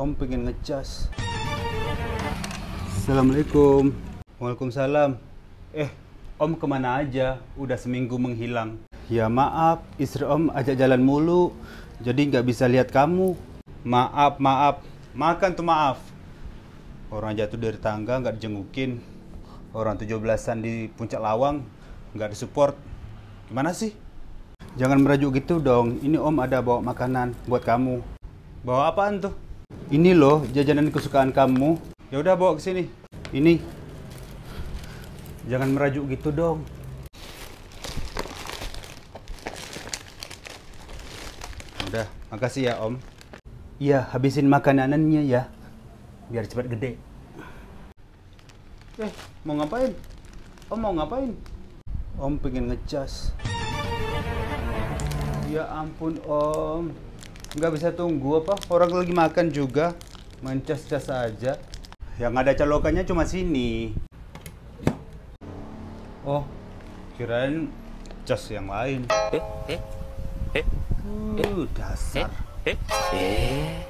Om pengen ngecas. Assalamualaikum. Waalaikumsalam. Eh, Om ke mana aja? Udah seminggu menghilang. Ya maaf, istri Om ajak jalan mulu. Jadi nggak bisa lihat kamu. Maaf, maaf. Makan tuh maaf. Orang jatuh dari tangga nggak dijengukin. Orang 17-an di puncak lawang nggak disupport. Gimana sih? Jangan merajuk gitu dong. Ini Om ada bawa makanan buat kamu. Bawa apaan tuh? Ini loh jajanan kesukaan kamu. Ya udah bawa ke sini. Ini. Jangan merajuk gitu dong. Udah, makasih ya Om. Iya, habisin makanannya ya. Biar cepat gede. Eh, mau ngapain? Om mau ngapain? Om pengen ngecas. Ya ampun Om. Nggak bisa tunggu apa? Orang lagi makan juga. Mencas-cas aja. Yang ada colokannya cuma sini. Oh, kirain cas yang lain. Eh, eh, eh, Uh, dasar. eh, eh, eh.